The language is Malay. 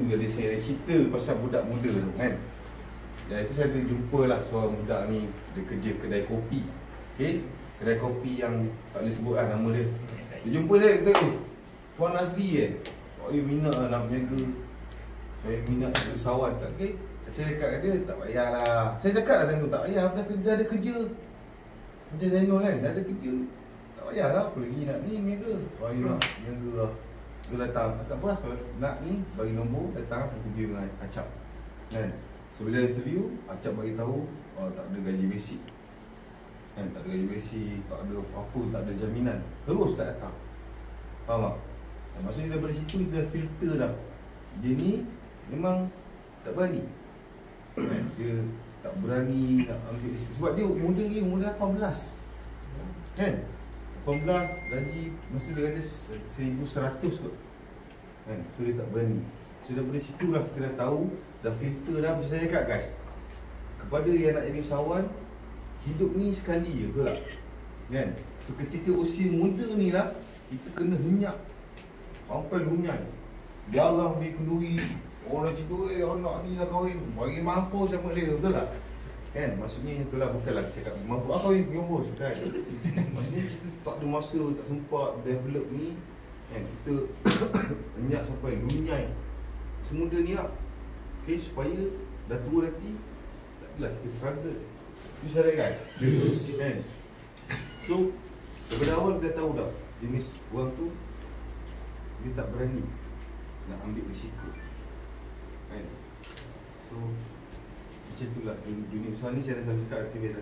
Jadi saya cerita pasal budak muda tu kan? Itu saya ada jumpa lah seorang budak ni Dia kerja kedai kopi. Okay Kedai kopi yang tak boleh sebut lah nama dia. Dia jumpa saya kata eh Puan Nazri eh? Saya minat lah nak berniaga Saya minat nak usahawan tak okay Saya cakap dia tak payahlah Saya cakap lah tadi tak payah dah, dah ada kerja. Macam Zainul kan? Dah ada kerja. Tak payahlah apa lagi nak ni berniaga Saya nak berniaga lah dia datang, tak apa nak ni bagi nombor datang interview dengan Acap. Kan? So bila interview, Acap bagi tahu oh, tak ada gaji basic. Kan? Tak ada gaji basic, tak ada apa, tak ada jaminan. Terus tak datang. Faham tak? Dan maksudnya daripada situ dia filter dah. Dia ni memang tak berani. Kan? Dia tak berani nak ambil. Sebab dia muda ni umur 18. Kan? 18 gaji mesti dia kata 1100 kot. Kan? So dia tak berani. So daripada situ lah kita dah tahu dah filter dah macam saya cakap guys. Kepada yang nak jadi usahawan hidup ni sekali je betul tak? Kan? So ketika usia muda ni lah kita kena henyak sampai lunyai. Jarang beri kenduri Orang cerita, eh anak ni dah kahwin Bagi mampu sama dia, betul tak? Kan, maksudnya itulah bukanlah cakap Mampu apa punya bos kan? Maksudnya ada masa, tak sempat develop ni Kan, kita Enyak sampai lunyai Semuda ni lah Okay, supaya dah tua nanti Tak adalah kita struggle You said that guys? Yes. Kan? So, daripada awal kita tahu dah Jenis orang tu Dia tak berani Nak ambil risiko Kan? So Macam itulah dunia, dunia usaha ni saya dah selalu cakap okay,